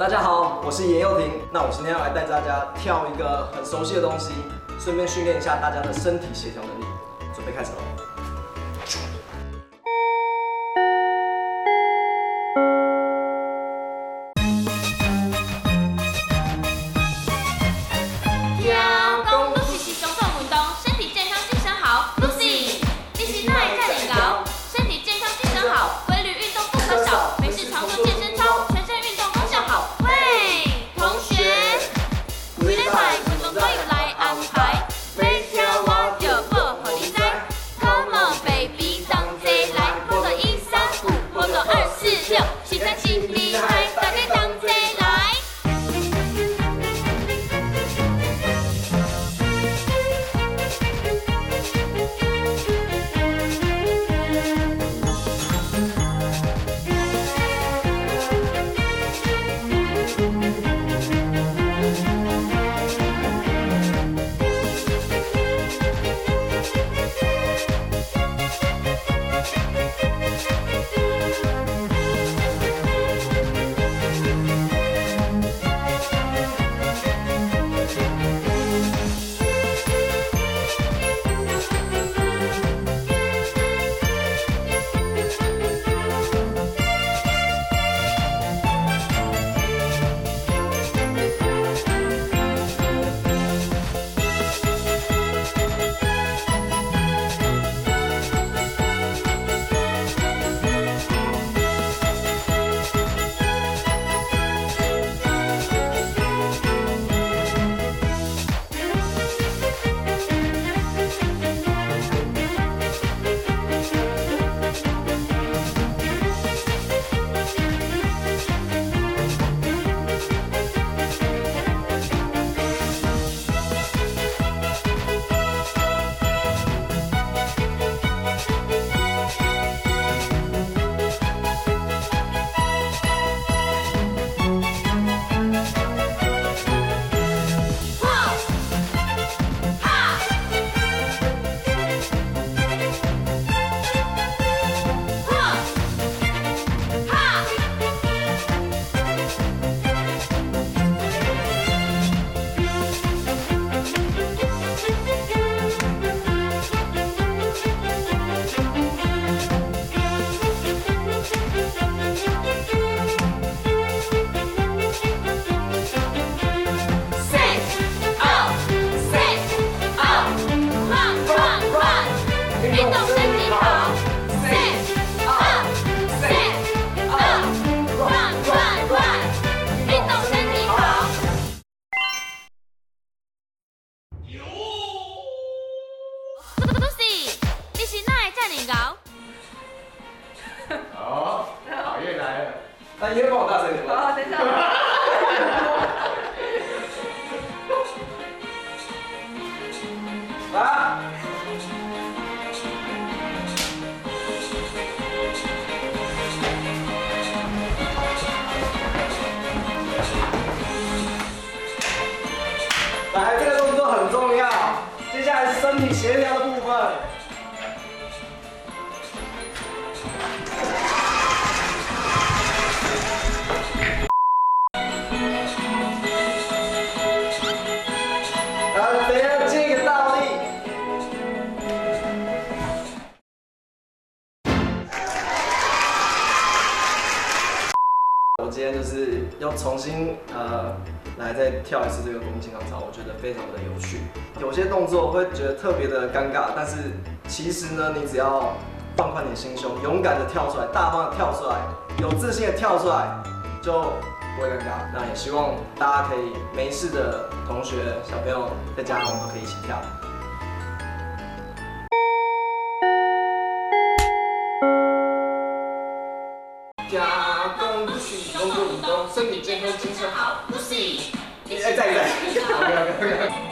大家好，我是严佑廷。那我今天要来带大家跳一个很熟悉的东西，顺便训练一下大家的身体协调能力。准备开始喽！那音乐帮我大声点吧。好，等一下。来。来，这个动作很重要。接下来是身体协调的部分。今天就是要重新呃来再跳一次这个弓金刚操，我觉得非常的有趣。有些动作会觉得特别的尴尬，但是其实呢，你只要放宽点心胸，勇敢的跳出来，大方的跳出来，有自信的跳出来，就不会尴尬。那也希望大家可以没事的同学小朋友在家我们都可以一起跳。身体健康，精神好，不是？哎，在在，OK OK OK。